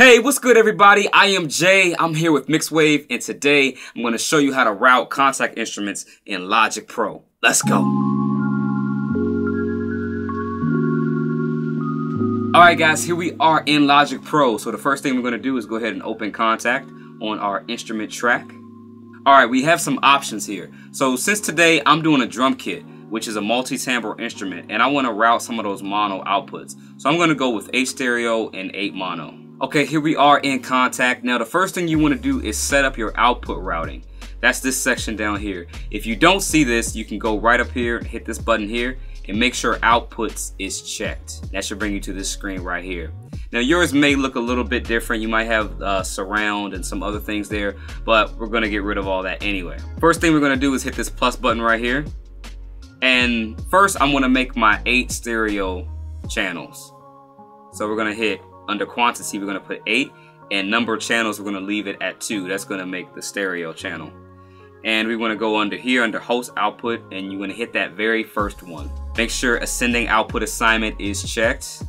Hey, what's good everybody? I am Jay. I'm here with Mixwave and today I'm going to show you how to route Kontakt instruments in Logic Pro. Let's go. Alright guys, here we are in Logic Pro. So the first thing we're going to do is go ahead and open Kontakt on our instrument track. Alright, we have some options here. So since today I'm doing a drum kit, which is a multi-timbre instrument, and I want to route some of those mono outputs. So I'm going to go with 8 stereo and 8 mono. Okay, here we are in Kontakt. Now the first thing you want to do is set up your output routing. That's this section down here. If you don't see this, you can go right up here, hit this button here, and make sure outputs is checked. That should bring you to this screen right here. Now yours may look a little bit different. You might have uh, surround and some other things there, but we're gonna get rid of all that anyway. First thing we're gonna do is hit this plus button right here. And first I'm gonna make my eight stereo channels. So we're gonna hit under quantity, we're gonna put eight, and number of channels, we're gonna leave it at two. That's gonna make the stereo channel. And we wanna go under here, under host output, and you wanna hit that very first one. Make sure ascending output assignment is checked,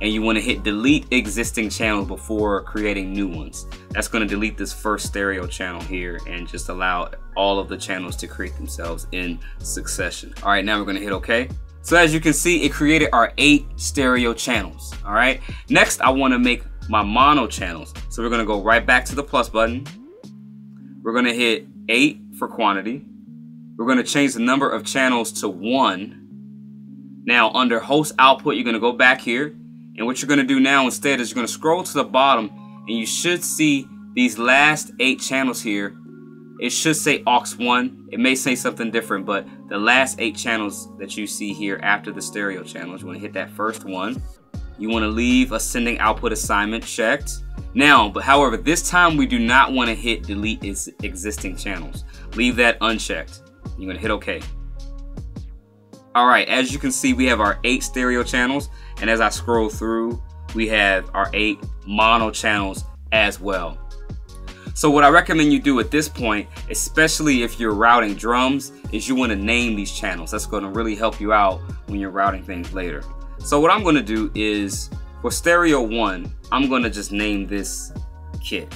and you wanna hit delete existing channels before creating new ones. That's gonna delete this first stereo channel here and just allow all of the channels to create themselves in succession. All right, now we're gonna hit okay. So as you can see, it created our eight stereo channels, all right? Next, I wanna make my mono channels. So we're gonna go right back to the plus button. We're gonna hit eight for quantity. We're gonna change the number of channels to one. Now under host output, you're gonna go back here. And what you're gonna do now instead is you're gonna scroll to the bottom and you should see these last eight channels here it should say aux1 it may say something different but the last eight channels that you see here after the stereo channels you want to hit that first one. You want to leave ascending output assignment checked. Now but however this time we do not want to hit delete existing channels. Leave that unchecked. You're going to hit ok all right as you can see we have our eight stereo channels and as i scroll through we have our eight mono channels as well so what I recommend you do at this point, especially if you're routing drums, is you want to name these channels. That's going to really help you out when you're routing things later. So what I'm going to do is for stereo 1, I'm going to just name this kit.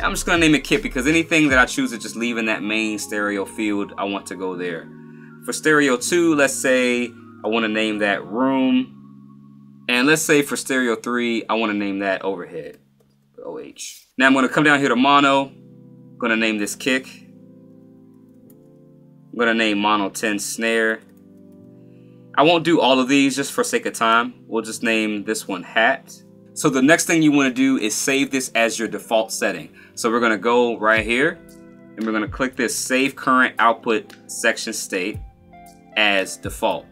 I'm just going to name it kit because anything that I choose to just leave in that main stereo field, I want to go there. For stereo 2, let's say I want to name that room. And let's say for stereo 3, I want to name that overhead. OH. Now I'm to come down here to mono. I'm to name this kick. I'm to name mono 10 snare. I won't do all of these just for sake of time. We'll just name this one hat. So the next thing you want to do is save this as your default setting. So we're to go right here and we're to click this save current output section state as default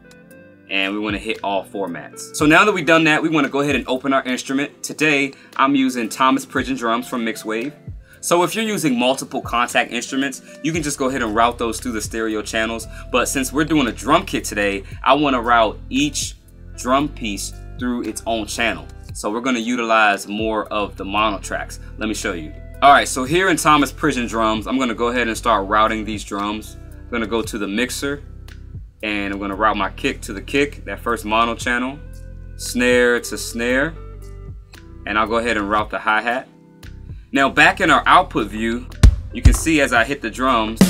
and we want to hit all formats. So now that we've done that, we want to go ahead and open our instrument. Today, I'm using Thomas Pridgeon drums from Mixwave. So if you're using multiple Kontakt instruments, you can just go ahead and route those through the stereo channels. But since we're doing a drum kit today, I want to route each drum piece through its own channel. So we're going to utilize more of the mono tracks. Let me show you. All right, so here in Thomas Pridgeon drums, I'm going to go ahead and start routing these drums. I'm going to go to the mixer and I'm gonna route my kick to the kick, that first mono channel, snare to snare, and I'll go ahead and route the hi-hat. Now back in our output view, you can see as I hit the drums,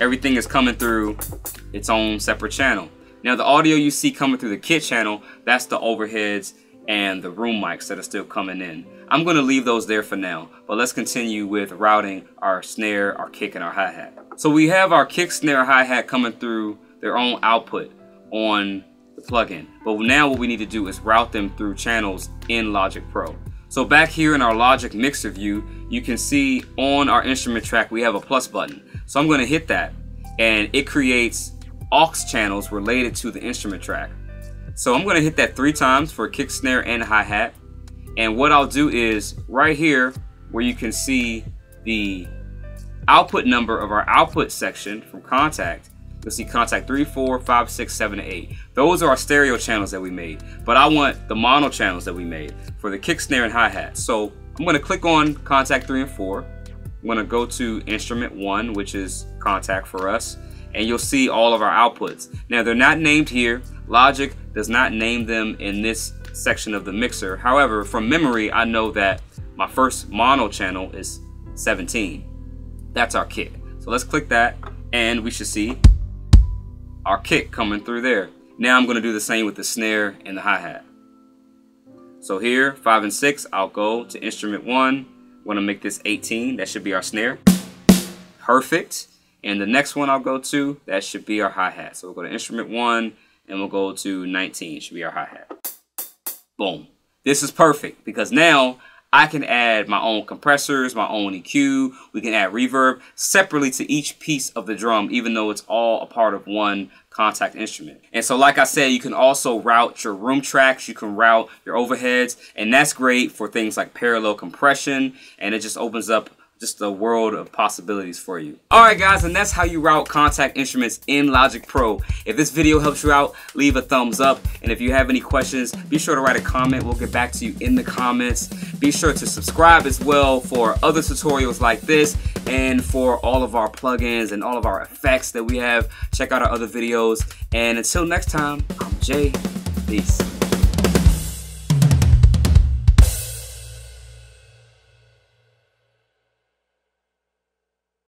everything is coming through its own separate channel. Now the audio you see coming through the kit channel, that's the overheads and the room mics that are still coming in. I'm gonna leave those there for now, but let's continue with routing our snare, our kick, and our hi-hat. So we have our kick, snare, hi-hat coming through their own output on the plugin. But now what we need to do is route them through channels in Logic Pro. So back here in our Logic mixer view, you can see on our instrument track, we have a plus button. So I'm gonna hit that and it creates aux channels related to the instrument track. So I'm gonna hit that three times for kick, snare, and hi-hat. And what I'll do is right here where you can see the output number of our output section from Kontakt, You'll see Kontakt 3, 4, 5, 6, 7, 8. Those are our stereo channels that we made. But I want the mono channels that we made for the kick, snare, and hi-hat. So I'm going to click on Kontakt 3 and 4. I'm to go to instrument 1, which is Kontakt for us. And you'll see all of our outputs. Now they're not named here. Logic does not name them in this section of the mixer. However, from memory, I know that my first mono channel is 17. That's our kick. So let's click that and we should see our kick coming through there. Now I'm gonna do the same with the snare and the hi-hat. So here, five and six, I'll go to instrument one. Wanna make this 18, that should be our snare. Perfect. And the next one I'll go to, that should be our hi-hat. So we'll go to instrument one and we'll go to 19, should be our hi-hat. Boom. This is perfect because now I can add my own compressors, my own EQ. We can add reverb separately to each piece of the drum, even though it's all a part of one Kontakt instrument. And so, like I said, you can also route your room tracks, you can route your overheads, and that's great for things like parallel compression, and it just opens up just a world of possibilities for you. Alright guys, and that's how you route Kontakt instruments in Logic Pro. If this video helps you out, leave a thumbs up. And if you have any questions, be sure to write a comment. We'll get back to you in the comments. Be sure to subscribe as well for other tutorials like this and for all of our plugins and all of our effects that we have. Check out our other videos. And until next time, I'm Jay. Peace.